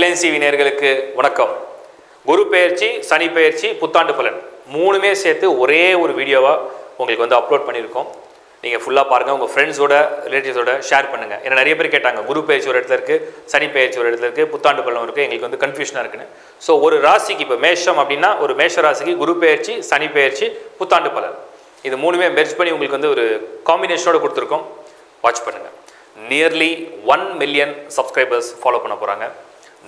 Headlines TV நேர்களுக்கு வணக்கம். குரு பெயர்ச்சி சனி பயிற்சி புத்தாண்டு பலன். மூணுமே சேர்த்து ஒரே ஒரு வீடியோவாக உங்களுக்கு வந்து அப்லோட் பண்ணியிருக்கோம். நீங்கள் ஃபுல்லாக பாருங்கள் உங்கள் ஃப்ரெண்ட்ஸோட ரிலேட்டிவ்ஸோட ஷேர் பண்ணுங்கள் ஏன்னா நிறைய பேர் கேட்டாங்க குரு பெயர்ச்சி ஒரு இடத்துல இருக்குது சனி பெயர்ச்சி ஒரு இடத்துல இருக்குது புத்தாண்டு பலன் இருக்குது எங்களுக்கு வந்து கன்ஃபியூஷனாக இருக்குன்னு. ஸோ ஒரு ராசிக்கு இப்போ மேஷம் அப்படின்னா ஒரு மேஷ ராசிக்கு குரு பெயர்ச்சி சனி பெயர்ச்சி புத்தாண்டு பலன். இது மூணுமே மெர்ஜ் பண்ணி உங்களுக்கு வந்து ஒரு காம்பினேஷனோட கொடுத்துருக்கோம். வாட்ச் பண்ணுங்கள் nearly one million subscribers follow பண்ண போகிறாங்க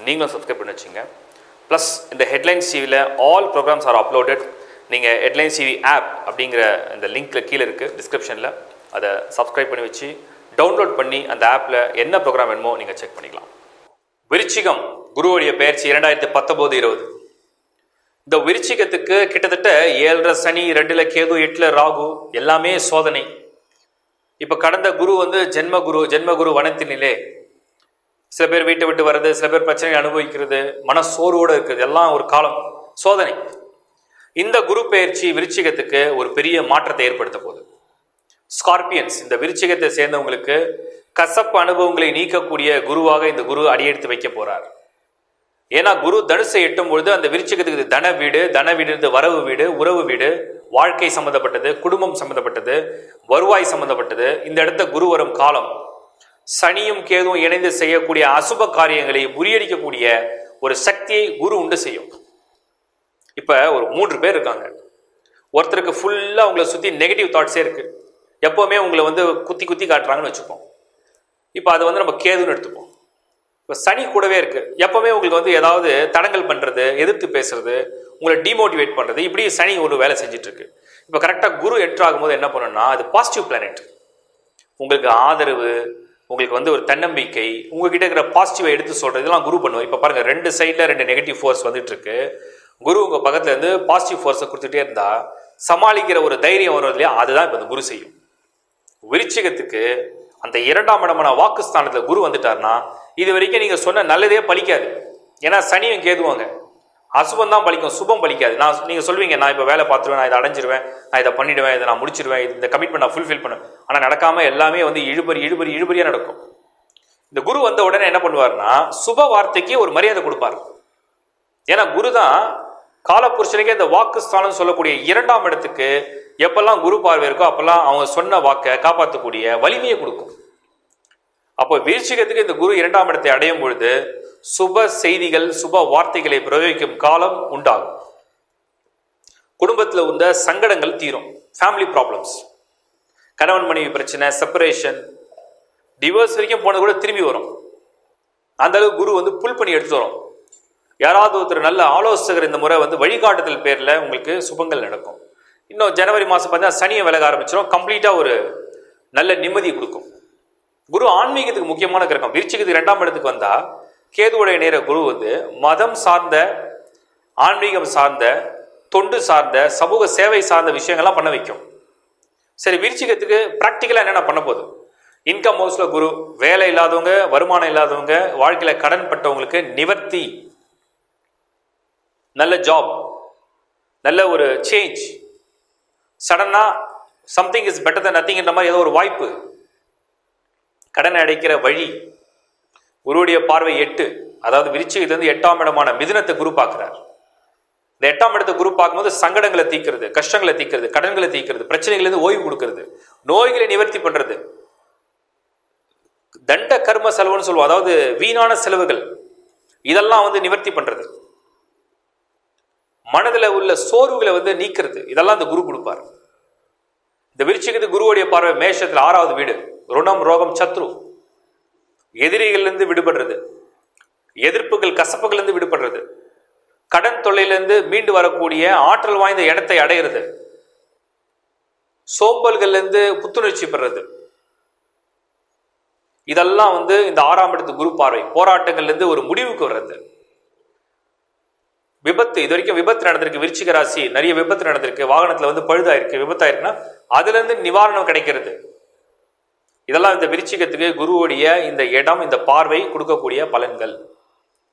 நீங்களும் சப்ஸ்கிரைப் பண்ணி வச்சுங்க. ப்ளஸ் இந்த ஹெட்லைன்ஸ் டிவியில் ஆல் ப்ரோக்ராம்ஸ் ஆர் அப்லோடட் நீங்கள் ஹெட்லைன்ஸ் டிவி ஆப் அப்படிங்கிற இந்த லிங்க்கில் கீழே இருக்குது டிஸ்கிரிப்ஷனில் அதை சப்ஸ்கிரைப் பண்ணி வச்சு டவுன்லோட் பண்ணி அந்த ஆப்பில் என்ன ப்ரோக்ராம் வேணுமோ நீங்கள் செக் பண்ணிக்கலாம். விருச்சிகம் குருவுடைய பயிற்சி இரண்டாயிரத்தி பத்தொம்போது இருபது. இந்த விருச்சிகத்துக்கு கிட்டத்தட்ட ஏழரை சனி ரெண்டில் கேது எட்டில் ராகு எல்லாமே சோதனை. இப்போ கடந்த குரு வந்து ஜென்ம குரு ஜென்ம குரு வனத்தினிலே சில பேர் வீட்டை விட்டு வர்றது சில பேர் பிரச்சனையை அனுபவிக்கிறது மன சோர்வோட இருக்கிறது. எல்லாம் ஒரு காலம் சோதனை. இந்த குரு பயிற்சி விருச்சிகத்துக்கு ஒரு பெரிய மாற்றத்தை ஏற்படுத்த போகுது. ஸ்கார்பியன்ஸ் இந்த விருச்சிகத்தை சேர்ந்தவங்களுக்கு கசப்பு அனுபவங்களை நீக்கக்கூடிய குருவாக இந்த குரு அடியெடுத்து வைக்க போறார். ஏன்னா குரு தனுசை எட்டும் பொழுது அந்த விருச்சிகத்துக்கு தன வீடு தன வீடு வரவு வீடு உறவு வீடு வாழ்க்கை சம்பந்தப்பட்டது குடும்பம் சம்பந்தப்பட்டது வருவாய் சம்பந்தப்பட்டது. இந்த இடத்த குரு வரும் காலம். சனியும் கேதும் இணைந்து செய்யக்கூடிய அசுப காரியங்களை முறியடிக்கக்கூடிய ஒரு சக்தியை குரு உண்டு செய்யும். இப்போ ஒரு மூன்று பேர் இருக்காங்க. ஒருத்தருக்கு ஃபுல்லாக உங்களை சுற்றி நெகட்டிவ் தாட்ஸே இருக்குது எப்போவுமே உங்களை வந்து குத்தி குத்தி காட்டுறாங்கன்னு வச்சுப்போம். இப்போ அதை வந்து நம்ம கேதுன்னு எடுத்துப்போம். இப்போ சனி கூடவே இருக்குது எப்போவுமே உங்களுக்கு வந்து ஏதாவது தடங்கல் பண்ணுறது எதிர்த்து பேசுறது உங்களை டிமோட்டிவேட் பண்ணுறது இப்படி சனி ஒரு வேலை செஞ்சிட்ருக்கு. இப்போ கரெக்டாக குரு என்ட்ரு ஆகும்போது என்ன பண்ணணும்னா அது பாசிட்டிவ் பிளானட் உங்களுக்கு ஆதரவு உங்களுக்கு வந்து ஒரு தன்னம்பிக்கை உங்ககிட்ட இருக்கிற பாசிட்டிவை எடுத்து சொல்கிறது இதெல்லாம் குரு பண்ணுவோம் இப்போ பாருங்கள் ரெண்டு சைடில் ரெண்டு நெகட்டிவ் ஃபோர்ஸ் வந்துட்டு இருக்கு. குரு உங்கள் பக்கத்துலேருந்து பாசிட்டிவ் ஃபோர்ஸை கொடுத்துட்டே இருந்தால் சமாளிக்கிற ஒரு தைரியம் வரும் இல்லையா? அதுதான் இப்போ இந்த குரு செய்யும். விருச்சிகத்துக்கு அந்த இரண்டாம் இடமான வாக்குஸ்தானத்தில் குரு வந்துட்டார்னா இது வரைக்கும் நீங்கள் சொன்ன நல்லதே பலிக்காது ஏன்னா சனியும் கேதுவாங்க அசுபம் தான் பலிக்கும் சுபம் பலிக்காது நான் நீங்கள் சொல்வீங்க நான் இப்போ வேலை பார்த்துருவேன் நான் இதை அடைஞ்சிருவேன் நான் இதை பண்ணிடுவேன் இதை நான் முடிச்சிருவேன் இந்த கமிட்மெண்ட் நான் ஃபுல்ஃபில் பண்ணுவேன். ஆனால் நடக்காமல் எல்லாமே வந்து இழுபறி இழுபறி இழுபறியாக நடக்கும். இந்த குரு வந்த உடனே என்ன பண்ணுவார்னா சுப வார்த்தைக்கு ஒரு மரியாதை கொடுப்பார். ஏன்னா குரு தான் காலப்புருஷனுக்கே இந்த வாக்குஸ்தானம் சொல்லக்கூடிய இரண்டாம் இடத்துக்கு எப்பெல்லாம் குரு பார்வை இருக்கோ அப்பெல்லாம் அவங்க சொன்ன வாக்கை காப்பாற்றக்கூடிய வலிமையை கொடுக்கும். அப்போ வீழ்ச்சிகத்துக்கு இந்த குரு இரண்டாம் இடத்தை அடையும் பொழுது சுப செய்திகள் சுப வார்த்தைகளை பிரயோகிக்கும் காலம் உண்டாகும். குடும்பத்தில் உள்ள சங்கடங்கள் தீரும். ஃபேமிலி ப்ராப்ளம்ஸ் கணவன் மனைவி பிரச்சனை செப்பரேஷன் டிவோர்ஸ் வரைக்கும் போனது கூட திரும்பி வரும். அந்த அளவுக்கு குரு வந்து புல் பண்ணி எடுத்து வரும். யாராவது ஒருத்தர் நல்ல ஆலோசகர் இந்த முறை வந்து வழிகாட்டுதல் பேரில் உங்களுக்கு சுபங்கள் நடக்கும். இன்னும் ஜனவரி மாதம் பார்த்தா சனியை விலக ஆரம்பிச்சிடும் கம்ப்ளீட்டாக ஒரு நல்ல நிம்மதி கொடுக்கும். குரு ஆன்மீகத்துக்கு முக்கியமான கிரகம். விருச்சிகத்துக்கு ரெண்டாம் இடத்துக்கு வந்தால் கேதுவுடைய நேர குரு வந்து மதம் சார்ந்த ஆன்மீகம் சார்ந்த தொண்டு சார்ந்த சமூக சேவை சார்ந்த விஷயங்கள்லாம் பண்ண வைக்கும். சரி விருச்சிகத்துக்கு ப்ராக்டிக்கலாக என்னென்ன பண்ண போகுது? இன்கம் ஹவுஸில் குரு வேலை இல்லாதவங்க வருமானம் இல்லாதவங்க வாழ்க்கையில் கடன் பட்டவங்களுக்கு நிவர்த்தி. நல்ல ஜாப் நல்ல ஒரு சேஞ்ச் சடனாக சம்திங் இஸ் பெட்டர் தன் நத்திங்கிற மாதிரி ஏதோ ஒரு வாய்ப்பு. கடன் அடைக்கிற வழி. குருவுடைய பார்வை எட்டு. அதாவது விருச்சிகத்திலிருந்து எட்டாம் இடமான மிதுனத்தை குரு பார்க்குறார். இந்த எட்டாம் இடத்த குரு பார்க்கும்போது சங்கடங்களை தீக்கிறது கஷ்டங்களை தீக்கிறது கடன்களை தீக்கிறது பிரச்சனைகளிலிருந்து ஓய்வு கொடுக்கறது நோய்களை நிவர்த்தி பண்றது. தண்ட கர்ம செலவுன்னு சொல்லுவோம். அதாவது வீணான செலவுகள். இதெல்லாம் வந்து நிவர்த்தி பண்றது. மனதில் உள்ள சோர்வுகளை வந்து நீக்கிறது. இதெல்லாம் இந்த குரு கொடுப்பார். இந்த விருச்சிகத்து குருவுடைய பார்வை மேஷத்தில் ஆறாவது வீடு. ருணம் ரோகம் சத்ரு. எதிரிகள்லேருந்து விடுபடுறது. எதிர்ப்புகள் கசப்புகள்லேருந்து விடுபடுறது. கடன் தொல்லையிலிருந்து மீண்டு வரக்கூடிய ஆற்றல் வாய்ந்த இடத்தை அடையிறது. சோம்பல்கள்லேருந்து புத்துணர்ச்சி பெறுறது. இதெல்லாம் வந்து இந்த ஆறாம் இடத்து குரு பார்வை போராட்டங்கள்லேருந்து ஒரு முடிவுக்கு வர்றது. விபத்து இது வரைக்கும் விபத்து நடந்திருக்கு. விருச்சிக ராசி நிறைய விபத்து நடந்திருக்கு. வாகனத்தில் வந்து பழுதாயிருக்கு. விபத்தாயிருக்குன்னா அதுலேருந்து நிவாரணம் கிடைக்கிறது. இதெல்லாம் இந்த விருச்சிகத்துக்கு குருவுடைய இந்த இடம் இந்த பார்வை கொடுக்கக்கூடிய பலன்கள்.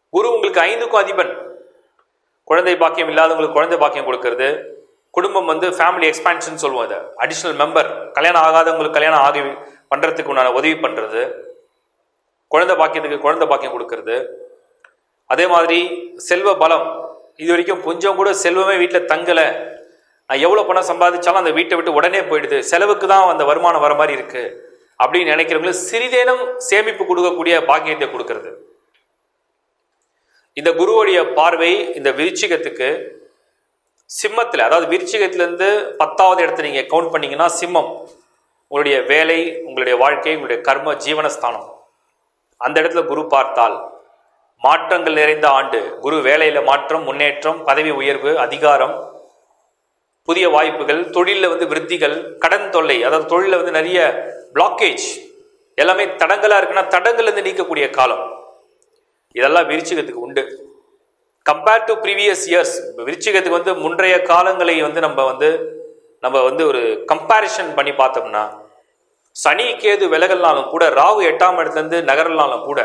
குரு உங்களுக்கு ஐந்துக்கும் அதிபன். குழந்தை பாக்கியம் இல்லாதவங்களுக்கு குழந்தை பாக்கியம் கொடுக்கறது. குடும்பம் வந்து ஃபேமிலி எக்ஸ்பான்ஷன் சொல்லுவோம் இதை. அடிஷ்னல் மெம்பர் கல்யாணம் ஆகாதவங்களுக்கு கல்யாணம் ஆகி பண்ணுறதுக்கு உண்டான உதவி பண்ணுறது குழந்தை பாக்கியத்துக்கு குழந்தை பாக்கியம் கொடுக்கறது. அதே மாதிரி செல்வ பலம். இது வரைக்கும் கொஞ்சம் கூட செல்வமே வீட்டில் தங்கலை. நான் எவ்வளோ பணம் சம்பாதிச்சாலும் அந்த வீட்டை விட்டு உடனே போயிடுது. செலவுக்கு தான் அந்த வருமானம் வர மாதிரி இருக்குது அப்படின்னு நினைக்கிறவங்களுக்கு சிறிதேனும் சேமிப்பு கொடுக்கக்கூடிய பாக்கியத்தை கொடுக்கறது. இந்த குருவுடைய பார்வை இந்த விருச்சிகத்துக்கு சிம்மத்தில் அதாவது விருச்சிகத்திலேருந்து பத்தாவது இடத்த நீங்கள் கவுண்ட் பண்ணீங்கன்னா சிம்மம் உங்களுடைய வேலை உங்களுடைய வாழ்க்கை உங்களுடைய கர்ம ஜீவனஸ்தானம். அந்த இடத்துல குரு பார்த்தால் மாற்றங்கள் நிறைந்த ஆண்டு குரு வேலையில் மாற்றம் முன்னேற்றம் பதவி உயர்வு அதிகாரம் புதிய வாய்ப்புகள் தொழிலில் வந்து விருத்திகள் கடன் தொல்லை அதாவது தொழிலில் வந்து நிறைய பிளாக்கேஜ் எல்லாமே தடங்களாக இருக்குன்னா தடங்கள்லேருந்து நீக்கக்கூடிய காலம். இதெல்லாம் விருச்சிகத்துக்கு உண்டு. கம்பேர்ட் டு ப்ரீவியஸ் இயர்ஸ் விருச்சிகத்துக்கு வந்து முன்றைய காலங்களை வந்து நம்ம வந்து நம்ம வந்து ஒரு கம்பேரிஷன் பண்ணி பார்த்தோம்னா சனி கேது விலகல்னாலும் கூட ராகு எட்டாம் இடத்துலேருந்து நகரல்னாலும் கூட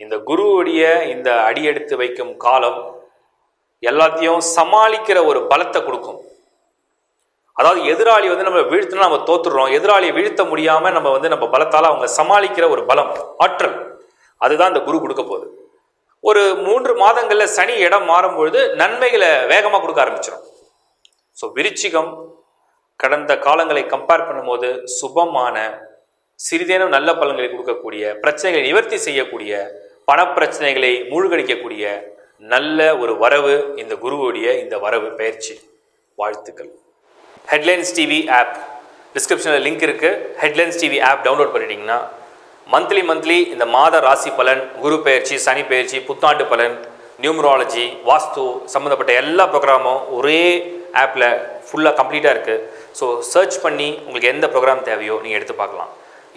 இந்த குருவுடைய இந்த அடியெடுத்து வைக்கும் காலம் எல்லாத்தையும் சமாளிக்கிற ஒரு பலத்தை கொடுக்கும். அதாவது எதிராளி வந்து நம்ம வீழ்த்தினா நம்ம தோத்துடுறோம். எதிராளியை வீழ்த்த முடியாமல் நம்ம வந்து நம்ம பலத்தால் அவங்க சமாளிக்கிற ஒரு பலம் ஆற்றல். அதுதான் இந்த குரு கொடுக்க போகுது. ஒரு மூன்று மாதங்களில் சனி இடம் மாறும்பொழுது நன்மைகளை வேகமாக கொடுக்க ஆரம்பிச்சிடும் ஸோ விருச்சிகம் கடந்த காலங்களை கம்பேர் பண்ணும்போது சுபமான சிறிதேனும் நல்ல பலன்களை கொடுக்கக்கூடிய பிரச்சனைகளை நிவர்த்தி செய்யக்கூடிய பணப்பிரச்சனைகளை மூழ்கடிக்கக்கூடிய நல்ல ஒரு வரவு இந்த குருவுடைய இந்த வரவு பயிற்சி. வாழ்த்துக்கள். ஹெட்லைன்ஸ் டிவி ஆப் டிஸ்கிரிப்ஷனில் லிங்க் இருக்குது ஹெட்லைன்ஸ் டிவி ஆப் டவுன்லோட் பண்ணிட்டீங்கன்னா மந்த்லி மந்த்லி இந்த மாத ராசி பலன் குரு பயிற்சி சனி பயிற்சி புத்தாண்டு பலன் நியூமராலஜி வாஸ்து சம்மந்தப்பட்ட எல்லா ப்ரோக்ராமும் ஒரே ஆப்பில் ஃபுல்லாக கம்ப்ளீட்டாக இருக்குது ஸோ சர்ச் பண்ணி உங்களுக்கு எந்த ப்ரோக்ராம் தேவையோ நீங்கள் எடுத்து பார்க்கலாம்.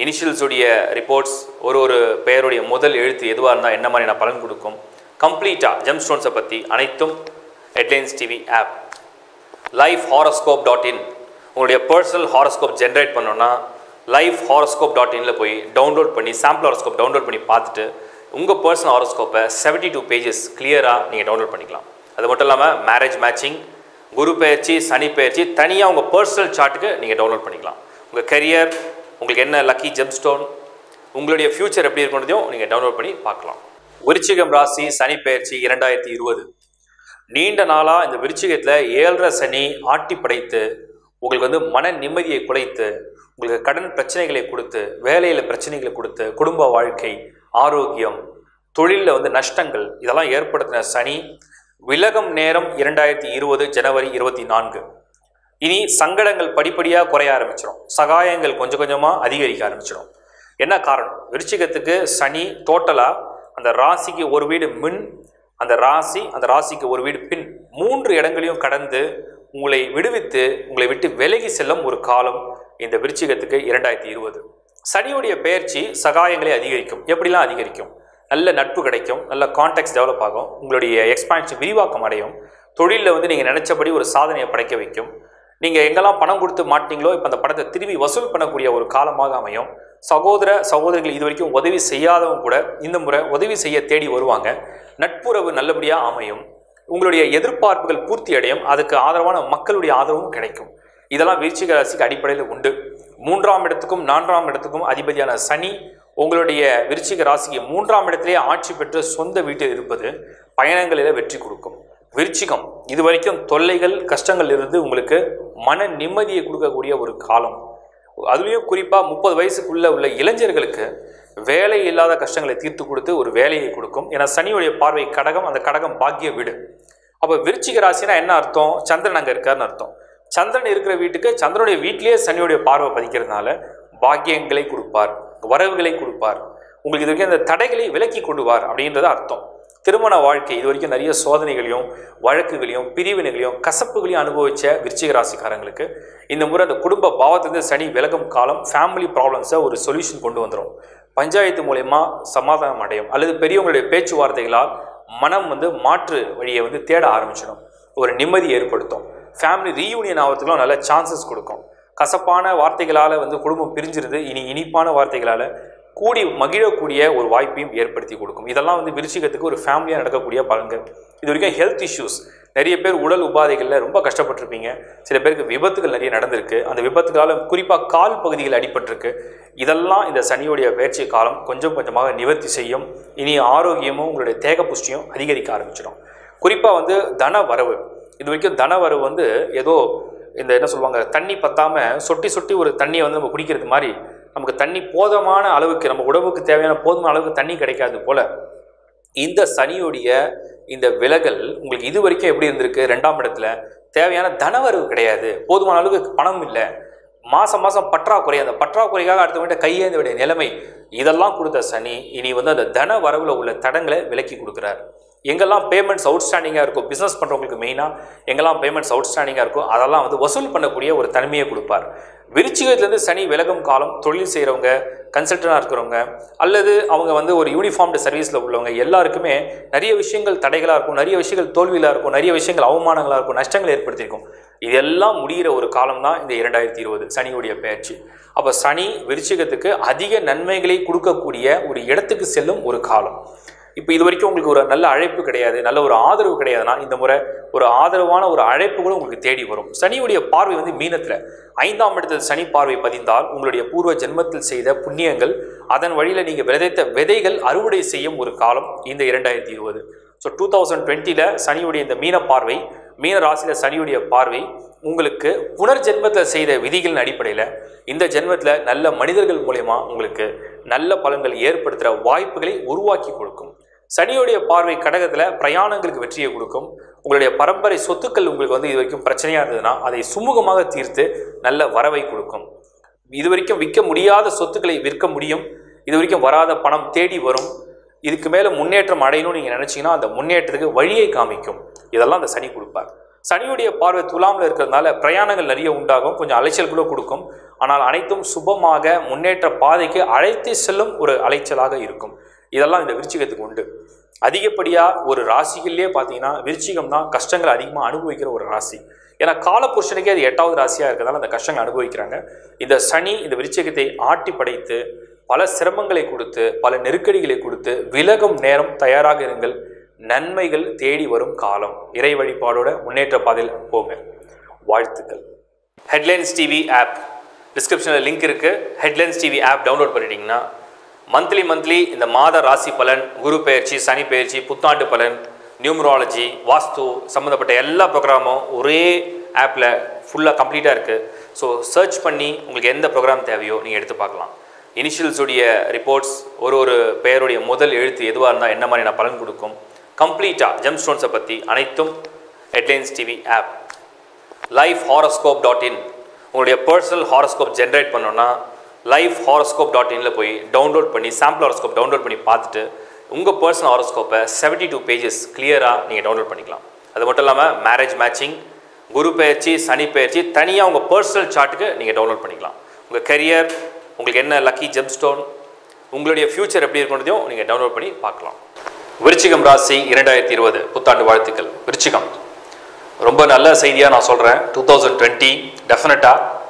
இனிஷியல்ஸுடைய ரிப்போர்ட்ஸ் ஒரு ஒரு பெயருடைய முதல் எழுத்து எதுவாக இருந்தால் என்ன மாதிரியான பலன் கொடுக்கும். கம்ப்ளீட்டாக ஜெம் ஸ்டோன்ஸை பற்றி அனைத்தும் headlines TV app life horoscope dot in உங்களுடைய பர்சனல் ஹாரஸ்கோப் ஜென்ரேட் பண்ணோன்னா லைஃப் ஹாரோஸ்கோப் டாட் இனில் போய் டவுன்லோட் பண்ணி சாம்பிள் ஹாரோஸ்கோப் டவுன்லோட் பண்ணி பார்த்துட்டு உங்கள் பர்சனல் ஹாரோஸ்கோப்பை செவன்ட்டி டூ பேஜஸ் கிளியராக நீங்கள் டவுன்லோட் பண்ணிக்கலாம். அது மட்டும் இல்லாமல் மேரேஜ் மேட்சிங் குரு பயிற்சி சனி பயிற்சி தனியாக உங்கள் பர்சனல் சார்ட்டுக்கு நீங்கள் டவுன்லோட் பண்ணிக்கலாம். உங்கள் கரியர் உங்களுக்கு என்ன லக்கி ஜெம் ஸ்டோன் உங்களுடைய ஃப்யூச்சர் எப்படி இருக்குன்றதையும் நீங்கள் டவுன்லோட் பண்ணி பார்க்கலாம். விருச்சிகம் ராசி சனி பயிற்சி இரண்டாயிரத்தி இருபது. நீண்ட நாளாக இந்த விருச்சிகத்தில் ஏழரை சனி ஆட்டி படைத்து உங்களுக்கு வந்து மன நிம்மதியை குலைத்து உங்களுக்கு கடன் பிரச்சனைகளை கொடுத்து வேலையில் பிரச்சனைகளை கொடுத்து குடும்ப வாழ்க்கை ஆரோக்கியம் தொழிலில் வந்து நஷ்டங்கள் இதெல்லாம் ஏற்படுத்தின சனி விலகம் நேரம் இரண்டாயிரத்தி இருபது ஜனவரி இருபத்தி நான்கு. இனி சங்கடங்கள் படிப்படியாக குறைய ஆரம்பிச்சிடும் சகாயங்கள் கொஞ்சம் கொஞ்சமாக அதிகரிக்க ஆரம்பிச்சிடும் என்ன காரணம்? விருச்சிகத்துக்கு சனி டோட்டலாக அந்த ராசிக்கு ஒரு வீடு மின் அந்த ராசி அந்த ராசிக்கு ஒரு வீடு பின் மூன்று இடங்களையும் கடந்து உங்களை விடுவித்து உங்களை விட்டு விலகி செல்லும் ஒரு காலம் இந்த விருச்சிகத்துக்கு இரண்டாயிரத்தி இருபது. சனியுடைய பெயர்ச்சி சகாயங்களை அதிகரிக்கும். எப்படிலாம் அதிகரிக்கும்? நல்ல நட்பு கிடைக்கும் நல்ல கான்டாக்ட்ஸ் டெவலப் ஆகும் உங்களுடைய எக்ஸ்பான்ஷன் விரிவாக்கம் அடையும். தொழிலில் வந்து நீங்கள் நினச்சபடி ஒரு சாதனையை படைக்க வைக்கும். நீங்கள் எங்கெல்லாம் பணம் கொடுத்து மாட்டீங்களோ இப்போ அந்த பணத்தை திரும்பி வசூல் பண்ணக்கூடிய ஒரு காலமாக அமையும். சகோதர சகோதரிகள் இது வரைக்கும் உதவி செய்யாதவங்க கூட இந்த முறை உதவி செய்ய தேடி வருவாங்க. நட்புறவு நல்லபடியாக அமையும். உங்களுடைய எதிர்பார்ப்புகள் பூர்த்தி அடையும் அதுக்கு ஆதரவான மக்களுடைய ஆதரவும் கிடைக்கும். இதெல்லாம் விருச்சிக ராசிக்கு அடிப்படையில் உண்டு. மூன்றாம் இடத்துக்கும் நான்காம் இடத்துக்கும் அதிபதியான சனி உங்களுடைய விருச்சிக ராசிக்கு மூன்றாம் இடத்திலே ஆட்சி பெற்று சொந்த வீட்டில் இருப்பது பயணங்களில் வெற்றி கொடுக்கும். விருச்சிகம் இது வரைக்கும் தொல்லைகள் கஷ்டங்கள் இருந்து உங்களுக்கு மன நிம்மதியை கொடுக்கக்கூடிய ஒரு காலம். அதுலேயும் குறிப்பாக முப்பது வயசுக்குள்ளே உள்ள இளைஞர்களுக்கு வேலை இல்லாத கஷ்டங்களை தீர்த்து கொடுத்து ஒரு வேலையை கொடுக்கும். ஏன்னா சனியுடைய பார்வை கடகம் அந்த கடகம் பாக்கிய வீடு. அப்போ விருச்சிக ராசினா என்ன அர்த்தம்? சந்திரன் அங்கே இருக்காருன்னு அர்த்தம். சந்திரன் இருக்கிற வீட்டுக்கு சந்திரனுடைய வீட்டிலேயே சனியுடைய பார்வை பதிக்கிறதுனால பாக்கியங்களை கொடுப்பார் வரவுகளை கொடுப்பார். உங்களுக்கு இது வரைக்கும் அந்த தடைகளை விலக்கி கொண்டுவார் அப்படின்றது அர்த்தம். திருமண வாழ்க்கை இது வரைக்கும் நிறைய சோதனைகளையும் வழக்குகளையும் பிரிவினைகளையும் கசப்புகளையும் அனுபவிச்ச விருச்சிக ராசிக்காரங்களுக்கு இந்த முறை அந்த குடும்ப பாவத்திலிருந்து சனி விலகும் காலம் ஃபேமிலி ப்ராப்ளம்ஸை ஒரு சொல்யூஷன் கொண்டு வந்துடும் பஞ்சாயத்து மூலயமா சமாதானம் அடையும். அல்லது பெரியவங்களுடைய பேச்சுவார்த்தைகளால் மனம் வந்து மாற்று வழியை வந்து தேட ஆரம்பிச்சிடும். ஒரு நிம்மதி ஏற்படுத்தும். ஃபேமிலி ரீயூனியன் ஆகிறதுக்குலாம் நல்ல சான்சஸ் கொடுக்கும். கசப்பான வார்த்தைகளால் வந்து குடும்பம் பிரிஞ்சிருது. இனி இனிப்பான வார்த்தைகளால் கூடி மகிழக்கூடிய ஒரு வாய்ப்பையும் ஏற்படுத்தி கொடுக்கும். இதெல்லாம் வந்து விருச்சிகத்துக்கு ஒரு ஃபேமிலியாக நடக்கக்கூடிய பலன்கள். இது வரைக்கும் ஹெல்த் இஷ்யூஸ் நிறைய பேர் உடல் உபாதைகளில் ரொம்ப கஷ்டப்பட்டிருப்பீங்க. சில பேருக்கு விபத்துகள் நிறைய நடந்திருக்கு. அந்த விபத்துகளால் குறிப்பாக கால் பகுதிகள் அடிபட்டிருக்கு. இதெல்லாம் இந்த சனியுடைய பயிற்சி காலம் கொஞ்சம் கொஞ்சமாக நிவர்த்தி செய்யும். இனி ஆரோக்கியமும் உங்களுடைய தேக புஷ்டியும் அதிகரிக்க ஆரம்பிச்சிடும். குறிப்பாக வந்து தன வரவு. இது வரைக்கும் தன வரவு வந்து ஏதோ இந்த என்ன சொல்லுவாங்க தண்ணி பத்தாமல் சொட்டி சொட்டி ஒரு தண்ணியை வந்து நம்ம குடிக்கிறது மாதிரி நமக்கு தண்ணி போதுமான அளவுக்கு நம்ம உடம்புக்கு தேவையான போதுமான அளவுக்கு தண்ணி கிடைக்காது போல் இந்த சனியுடைய இந்த விலகல் உங்களுக்கு இது வரைக்கும் எப்படி இருந்திருக்கு? ரெண்டாம் இடத்துல தேவையான தனவரவு கிடையாது. போதுமான அளவுக்கு பணம் இல்லை. மாதம் மாதம் பற்றாக்குறை அந்த பற்றாக்குறைக்காக அடுத்தவங்கிட்ட கையேந்த வேண்டிய நிலைமை. இதெல்லாம் கொடுத்த சனி இனி வந்து அந்த தன வரவில் உள்ள தடங்களை விலக்கி கொடுக்குறார். எங்கெல்லாம் பேமெண்ட்ஸ் அவுட்ஸ்டாண்டிங்காக இருக்கும் பிஸ்னஸ் பண்ணுறவங்களுக்கு மெயினாக எங்கெல்லாம் பேமெண்ட்ஸ் அவுட்ஸ்டாண்டிங்காக இருக்கும் அதெல்லாம் வந்து வசூல் பண்ணக்கூடிய ஒரு தன்மையை கொடுப்பார். விருச்சிகத்துலேருந்து சனி விலகும் காலம் தொழில் செய்கிறவங்க கன்சல்டனாக இருக்கிறவங்க அல்லது அவங்க வந்து ஒரு யூனிஃபார்ம்டு சர்வீஸில் உள்ளவங்க எல்லாருக்குமே நிறைய விஷயங்கள் தடைகளாக இருக்கும் நிறைய விஷயங்கள் தோல்வியிலாக இருக்கும் நிறைய விஷயங்கள் அவமானங்களாக இருக்கும் நஷ்டங்கள் ஏற்படுத்தியிருக்கும். இதெல்லாம் முடிகிற ஒரு காலம் தான் இந்த இரண்டாயிரத்தி இருபது சனியுடைய பயிற்சி அப்போ சனி விருச்சிகத்துக்கு அதிக நன்மைகளை கொடுக்கக்கூடிய ஒரு இடத்துக்கு செல்லும் ஒரு காலம். இப்போ இது வரைக்கும் உங்களுக்கு ஒரு நல்ல அழைப்பு கிடையாது நல்ல ஒரு ஆதரவு கிடையாதுன்னா இந்த முறை ஒரு ஆதரவான ஒரு அழைப்பு கூட உங்களுக்கு தேடி வரும். சனியுடைய பார்வை வந்து மீனத்தில். ஐந்தாம் இடத்தில் சனி பார்வை பதிந்தால் உங்களுடைய பூர்வ ஜென்மத்தில் செய்த புண்ணியங்கள் அதன் வழியில் நீங்கள் விதைத்த விதைகள் அறுவடை செய்யும் ஒரு காலம் இந்த இரண்டாயிரத்தி இருபது. ஸோ டூ தௌசண்ட் டுவெண்ட்டியில் சனியுடைய இந்த மீன பார்வை மீன ராசியில் சனியுடைய பார்வை உங்களுக்கு புனர்ஜென்மத்தில் செய்த விதிகளின் அடிப்படையில் இந்த ஜென்மத்தில் நல்ல மனிதர்கள் மூலயமா உங்களுக்கு நல்ல பலன்கள் ஏற்படுத்துகிற வாய்ப்புகளை உருவாக்கி கொடுக்கும். சனியுடைய பார்வை கடகத்தில் பிரயாணங்களுக்கு வெற்றியை கொடுக்கும். உங்களுடைய பரம்பரை சொத்துக்கள் உங்களுக்கு வந்து இது வரைக்கும் பிரச்சனையாக இருந்ததுன்னா அதை சுமூகமாக தீர்த்து நல்ல வரவை கொடுக்கும். இது வரைக்கும் விற்க முடியாத சொத்துக்களை விற்க முடியும். இது வரைக்கும் வராத பணம் தேடி வரும். இதுக்கு மேலே முன்னேற்றம் அடையணும்னு நீங்கள் நினச்சிங்கன்னா அந்த முன்னேற்றத்துக்கு வழியை காமிக்கும். இதெல்லாம் அந்த சனி கொடுப்பார். சனியுடைய பார்வை துலாமில் இருக்கிறதுனால பிரயாணங்கள் நிறைய உண்டாகும். கொஞ்சம் அலைச்சல் கூட கொடுக்கும். ஆனால் அனைத்தும் சுபமாக முன்னேற்ற பாதைக்கு அழைத்து செல்லும் ஒரு அலைச்சலாக இருக்கும். இதெல்லாம் இந்த விருச்சிகத்துக்கு உண்டு. அதிகப்படியாக ஒரு ராசிகள்லேயே பார்த்தீங்கன்னா விருச்சிகம் தான் கஷ்டங்களை அதிகமாக அனுபவிக்கிற ஒரு ராசி. ஏன்னா காலபுருஷனுக்கே அது எட்டாவது ராசியாக இருக்கிறதால அந்த கஷ்டங்கள் அனுபவிக்கிறாங்க. இந்த சனி இந்த விருச்சிகத்தை ஆட்டி படைத்து பல சிரமங்களை கொடுத்து பல நெருக்கடிகளை கொடுத்து விலகும் நேரம் தயாராக இருங்கள். நன்மைகள் தேடி வரும் காலம். இறை வழிபாடோட முன்னேற்ற பாதையில் போங்க. வாழ்த்துக்கள். ஹெட்லைன்ஸ் டிவி ஆப் டிஸ்கிரிப்ஷனில் லிங்க் இருக்குது ஹெட்லைன்ஸ் டிவி ஆப் டவுன்லோட் பண்ணிட்டீங்கன்னா மந்த்லி மந்த்லி இந்த மாத ராசி பலன் குரு பயிற்சி சனி பயிற்சி புத்தாண்டு பலன் நியூமராலஜி வாஸ்து சம்மந்தப்பட்ட எல்லா ப்ரோக்ராமும் ஒரே ஆப்பில் ஃபுல்லாக கம்ப்ளீட்டாக இருக்குது ஸோ சர்ச் பண்ணி உங்களுக்கு எந்த ப்ரோக்ராம் தேவையோ நீங்கள் எடுத்து பார்க்கலாம். இனிஷியல்ஸுடைய ரிப்போர்ட்ஸ் ஒரு ஒரு பெயருடைய முதல் எழுத்து எதுவாக இருந்தால் என்ன மாதிரியான பலன் கொடுக்கும். கம்ப்ளீட்டாக ஜெம் ஸ்டோன்ஸை பற்றி அனைத்தும் headlines TV app life horoscope dot in உங்களுடைய பர்சனல் ஹாரஸ்கோப் ஜென்ரேட் பண்ணோன்னா லைஃப் ஹாரோஸ்கோப் டாட் இனில் போய் டவுன்லோட் பண்ணி சாம்பிள் ஹாரோஸ்கோப் டவுன்லோட் பண்ணி பார்த்துட்டு உங்கள் பர்சனல் ஹாரோஸ்கோப்பை செவன்ட்டி டூ பேஜஸ் கிளியராக நீங்கள் டவுன்லோட் பண்ணிக்கலாம். அது மட்டும் இல்லாமல் மேரேஜ் மேட்சிங் குரு பயிற்சி சனி பயிற்சி தனியாக உங்கள் பர்சனல் சார்ட்டுக்கு நீங்கள் டவுன்லோட் பண்ணிக்கலாம். உங்கள் கரியர் உங்களுக்கு என்ன லக்கி ஜெம் ஸ்டோன் உங்களுடைய ஃப்யூச்சர் எப்படி இருக்குன்றதையும் நீங்கள் டவுன்லோட் பண்ணி பார்க்கலாம். விருச்சிகம் ராசி இரண்டாயிரத்தி இருபது புத்தாண்டு வாழ்த்துக்கள். விருச்சிகம் ரொம்ப நல்ல செய்தியாக நான் சொல்கிறேன் டூ தௌசண்ட் டுவெண்ட்டி டெஃபினட்டாக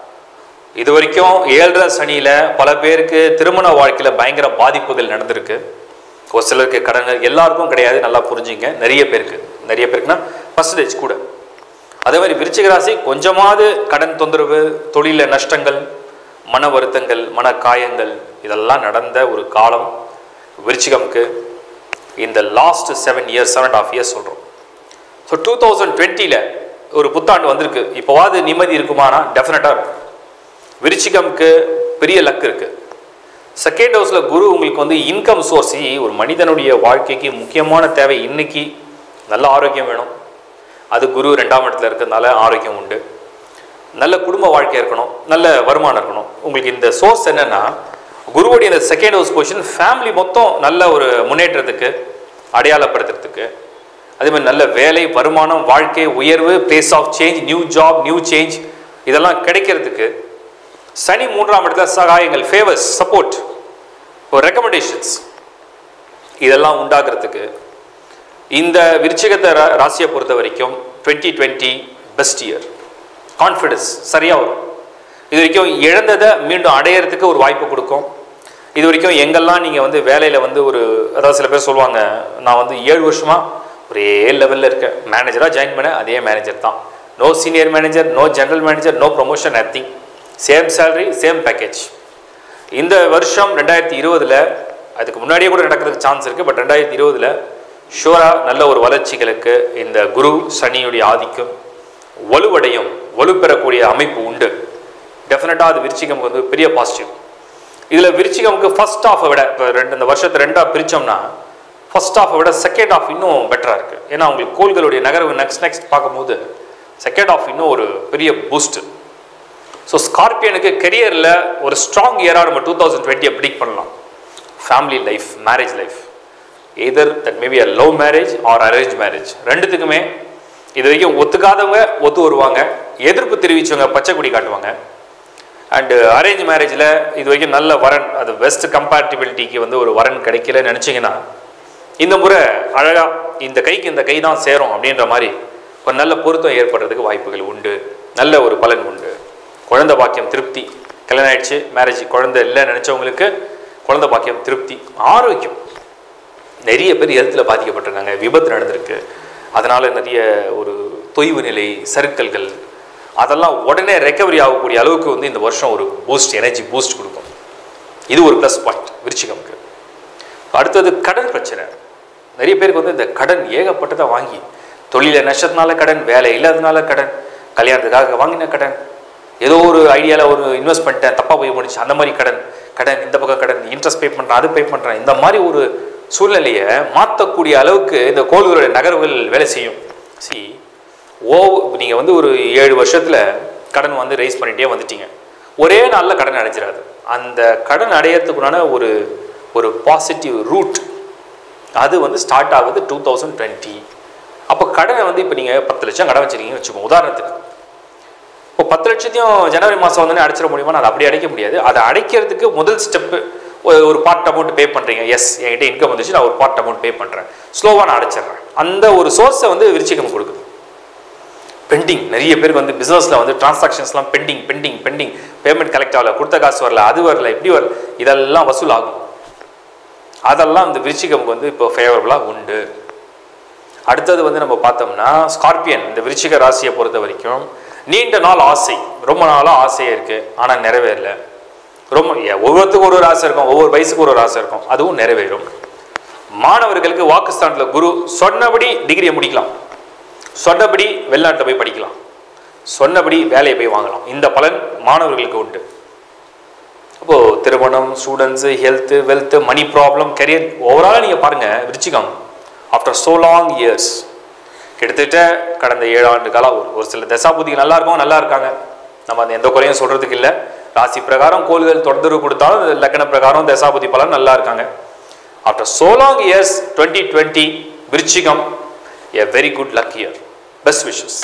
இது வரைக்கும் ஏழரை சனியில் பல பேருக்கு திருமண வாழ்க்கையில் பயங்கர பாதிப்புகள் நடந்திருக்கு. ஒரு சிலருக்கு கடன் எல்லாருக்கும் கிடையாது நல்லா புரிஞ்சுங்க. நிறைய பேருக்கு. நிறைய பேருக்குன்னா பர்சன்டேஜ் கூட. அதே மாதிரி விருச்சிக ராசி கொஞ்சமாவது கடன் தொந்தரவு தொழிலில் நஷ்டங்கள் மன வருத்தங்கள் மன காயங்கள் இதெல்லாம் நடந்த ஒரு காலம் விருச்சிகம்க்கு இந்த last seven years seven and half years சொல்கிறோம் ஸோ டூ தௌசண்ட் டுவெண்ட்டியில் ஒரு புத்தாண்டு வந்திருக்கு. இப்போவாது நிம்மதி இருக்குமானா? டெஃபினட்டாக இருக்கும். விருச்சிகம்க்கு பெரிய லக் இருக்குது செகண்ட் ஹவுஸில் குரு உங்களுக்கு வந்து இன்கம் சோர்ஸ் ஒரு மனிதனுடைய வாழ்க்கைக்கு முக்கியமான தேவை இன்னைக்கு நல்ல ஆரோக்கியம் வேணும். அது குரு ரெண்டாம் இடத்துல இருக்கிறதுனால ஆரோக்கியம் உண்டு. நல்ல குடும்ப வாழ்க்கை இருக்கணும் நல்ல வருமானம் இருக்கணும். உங்களுக்கு இந்த சோர்ஸ் என்னன்னா குருவுடைய இந்த செகண்ட் ஹவுஸ் பொசிஷன் ஃபேமிலி மொத்தம் நல்ல ஒரு முன்னேற்றத்துக்கு அடையாளப்படுத்துறதுக்கு அதே மாதிரி நல்ல வேலை வருமானம் வாழ்க்கை உயர்வு place of change new job new change இதெல்லாம் கிடைக்கிறதுக்கு சனி மூன்றாம் இடத்துல சகாயங்கள் ஃபேவர்ஸ் சப்போர்ட் ஒரு ரெக்கமெண்டேஷன்ஸ் இதெல்லாம் உண்டாகிறதுக்கு இந்த விருச்சிகத்தை ரா- ராசியை பொறுத்த வரைக்கும் twenty twenty best year confidence சரியாக வரும். இது வரைக்கும் இழந்ததை மீண்டும் அடையிறதுக்கு ஒரு வாய்ப்பு கொடுக்கும். இது வரைக்கும் எங்கெல்லாம் நீங்கள் வந்து வேலையில் வந்து ஒரு அதாவது சில பேர் சொல்லுவாங்க நான் வந்து ஏழு வருஷமாக ஒரே லெவலில் இருக்கேன். மேனேஜராக ஜாயின் பண்ணேன் அதே மேனேஜர் தான். No senior manager no general manager no promotion nothing same salary same package இந்த வருஷம் ரெண்டாயிரத்தி இருபதில் அதுக்கு முன்னாடியே கூட நடக்கிறதுக்கு சான்ஸ் இருக்குது பட் ரெண்டாயிரத்தி இருபதில் ஷூராக நல்ல ஒரு வளர்ச்சிகளுக்கு இந்த குரு சனியுடைய ஆதிக்கம் வலுவடையும் வலுப்பெறக்கூடிய அமைப்பு உண்டு. டெஃபினட்டாக அது விருச்சிகமுக்கு வந்து பெரிய பாசிட்டிவ் இதில் விருச்சிகமுக்கு ஃபர்ஸ்ட் ஆஃபை விட இப்போ ரெண்டு இந்த வருஷத்தை ரெண்டாக பிரித்தோம்னா ஃபர்ஸ்ட் ஆஃபை விட செகண்ட் ஆஃப் இன்னும் பெட்டராக இருக்குது ஏன்னா அவங்களுக்கு கோள்களுடைய நகர்வு நெக்ஸ்ட் நெக்ஸ்ட் பார்க்கும்போது செகண்ட் ஆஃப் இன்னும் ஒரு பெரிய பூஸ்ட்டு ஸோ ஸ்கார்பியனுக்கு கெரியரில் ஒரு ஸ்ட்ராங் இயராக நம்ம டூ தௌசண்ட் டுவெண்ட்டியை ப்ரிடிக் பண்ணலாம். Family life marriage life either that maybe a love marriage or arrange marriage ரெண்டுத்துக்குமே இது வரைக்கும் ஒத்துக்காதவங்க ஒத்து வருவாங்க எதிர்ப்பு தெரிவிச்சவங்க பச்சை கொடி காட்டுவாங்க. அண்டு அரேஞ்ச் மேரேஜில் இது வரைக்கும் நல்ல வரன் அது பெஸ்ட் கம்பேட்டிபிலிட்டிக்கு வந்து ஒரு வரன் கிடைக்கல நினச்சிங்கன்னா இந்த முறை அழகாக இந்த கைக்கு இந்த கை தான் சேரும் அப்படின்ற மாதிரி ஒரு நல்ல பொருத்தம் ஏற்படுறதுக்கு வாய்ப்புகள் உண்டு. நல்ல ஒரு பலன் உண்டு. குழந்தை பாக்கியம் திருப்தி. கல்யாணம் ஆயிடுச்சு மேரேஜ் குழந்தை இல்லை நினச்சவங்களுக்கு குழந்தை பாக்கியம் திருப்தி. ஆரோக்கியம். நிறைய பேர் ஹெல்த்தில் பாதிக்கப்பட்டிருக்காங்க. விபத்து நடந்திருக்கு. அதனால் நிறைய ஒரு தொய்வு நிலை சருக்கல்கள் அதெல்லாம் உடனே ரெக்கவரி ஆகக்கூடிய அளவுக்கு வந்து இந்த வருஷம் ஒரு பூஸ்ட் எனர்ஜி பூஸ்ட் கொடுக்கும். இது ஒரு ப்ளஸ் பாயிண்ட் விருச்சிகம்க்கு. அடுத்தது கடன் பிரச்சனை. நிறைய பேருக்கு வந்து இந்த கடன் ஏகப்பட்டதை வாங்கி தொழில நஷ்டத்தினால கடன் வேலை இல்லாததுனால கடன் கல்யாணத்துக்காக வாங்கின கடன் ஏதோ ஒரு ஐடியாவில் ஒரு இன்வெஸ்ட் பண்ணிட்டேன் தப்பாக போய் முடிச்சு அந்த மாதிரி கடன் கடன் இந்த பக்கம் கடன் இன்ட்ரெஸ்ட் பே பண்ணுறேன் அது பே பண்ணுறேன் இந்த மாதிரி ஒரு சூழ்நிலையை மாற்றக்கூடிய அளவுக்கு இந்த கோள்களுடைய நகர்வுகள் வேலை செய்யும். சி ஓ நீங்கள் வந்து ஒரு ஏழு வருஷத்தில் கடன் வந்து ரைஸ் பண்ணிகிட்டே வந்துட்டீங்க. ஒரே நாளில் கடன் அடைஞ்சிடாது. அந்த கடன் அடையிறதுக்குண்டான ஒரு ஒரு பாசிட்டிவ் ரூட் அது வந்து ஸ்டார்ட் ஆகுது டூ தௌசண்ட் டுவெண்ட்டி அப்போ கடனை வந்து இப்போ நீங்கள் பத்து லட்சம் கடன் வச்சிருக்கீங்கன்னு வச்சுக்கோங்க. உதாரணத்துக்கு இப்போ பத்து லட்சத்தையும் ஜனவரி மாதம் வந்தோடனே அடைச்சிட முடியுமா அதை அப்படி அடைக்க முடியாது. அதை அடைக்கிறதுக்கு முதல் ஸ்டெப்பு ஒரு பார்ட் அமௌண்ட் பே பண்ணுறீங்க எஸ் என்கிட்ட இன்கம் வந்துச்சு நான் ஒரு பார்ட் அமௌண்ட் பே பண்ணுறேன் ஸ்லோவாக நான் அடைச்சிடுறேன். அந்த ஒரு சோர்ஸை வந்து விருச்சிகம் கொடுக்குது. பெண்டிங் நிறைய பேருக்கு வந்து பிஸ்னஸில் வந்து டிரான்சாக்ஷன்ஸ்லாம் pending pending pending payment collect ஆகல கொடுத்த காசு வரல அது வரல இப்படி வரல இதெல்லாம் வசூல் ஆகும் அதெல்லாம் இந்த விருச்சிகமுக்கு வந்து இப்போ ஃபேவரபுளாக உண்டு. அடுத்தது வந்து நம்ம பார்த்தோம்னா ஸ்கார்பியன் இந்த விருச்சிக ராசியை பொறுத்த வரைக்கும் நீண்ட நாள் ஆசை. ரொம்ப நாளாக ஆசையாக இருக்குது ஆனால் நிறைவேறல. ரொம்ப ஒவ்வொருத்துக்கும் ஒரு ஒரு ஆசை இருக்கும். ஒவ்வொரு வயசுக்கு ஒரு ஒரு ஆசை இருக்கும். அதுவும் நிறைவேறும். மாணவர்களுக்கு வாக்குஸ்தானில் குரு சொன்னபடி டிகிரியை முடிக்கலாம். சொன்னபடி வெளிநாட்டில் போய் படிக்கலாம். சொன்னபடி வேலையை போய் வாங்கலாம். இந்த பலன் மாணவர்களுக்கு உண்டு. அப்போது திருமணம் students health wealth money problem career ஓவராலாக நீங்கள் பாருங்கள் விரிச்சிக்காங்க ஆஃப்டர் சோ லாங் இயர்ஸ் கிட்டத்தட்ட கடந்த ஏழு ஆண்டு காலம் ஒரு ஒரு சில தசாபுதிகள் நல்லா இருக்கும் நல்லா இருக்காங்க நம்ம அந்த எந்த குறையும் சொல்கிறதுக்கு இல்லை. ராசி பிரகாரம் கோள்கள் தொடர்ந்து கொடுத்தாலும் லக்கண பிரகாரம் தசாபுதி பலன் நல்லா இருக்காங்க after so long years twenty twenty விருச்சிகம் a very good luck year best wishes